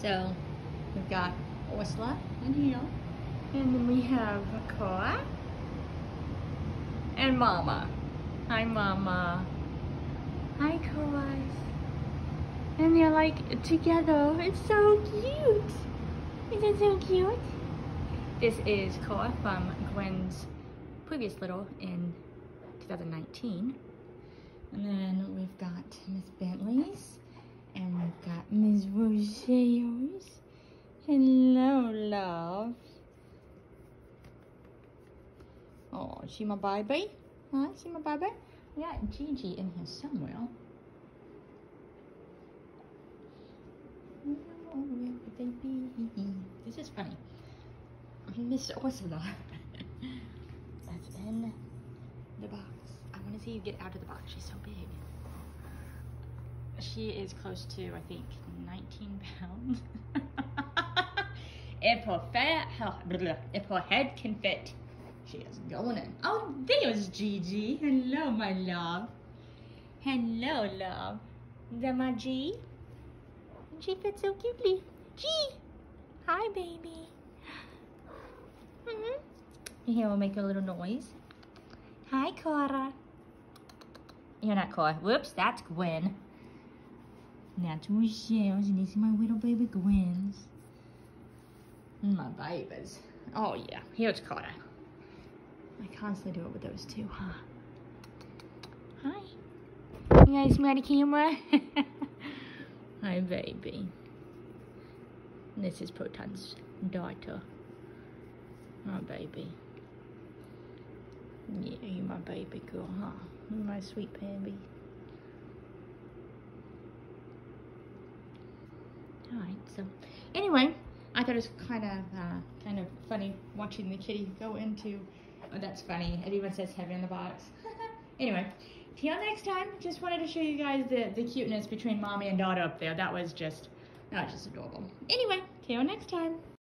So we've got Orsolla and here. And then we have Korra. And Mama. Hi, Mama. Hi, Korra. And they're like together. It's so cute. Isn't it so cute? This is Korra from Gwen's previous little in 2019. And then we've got Miss Bentley's. And we've got Miss Rocheo's. Hello, love. Oh, she my baby? Huh? See my baby? Got Gigi in here somewhere. Oh, baby. This is funny. Miss Orsolla. That's in the box. I want to see you get out of the box. She's so big. She is close to, I think, 19 pounds. if her fat, if her head can fit, she is going in. Oh, there's Gigi. Hello, my love. Hello, love. Is that my G? She fits so cutely. G. Hi, baby. Mm -hmm. Here, we'll make a little noise. Hi, Korra. You're not Korra. Whoops, that's Gwen. That's Rochelle's, and these are my little baby Gwens. Mm, my babies. Oh, yeah. Here's Korra. I constantly do it with those two, huh? Hi. You guys smell the camera? Hi, baby. This is Proton's daughter. My baby. Yeah, you're my baby girl, huh? You're my sweet baby. So anyway, I thought it was kind of uh, kind of funny watching the kitty go into. Oh, that's funny. It even says heavy on the box. anyway, till next time. Just wanted to show you guys the the cuteness between mommy and daughter up there. That was just that was just adorable. Anyway, till next time.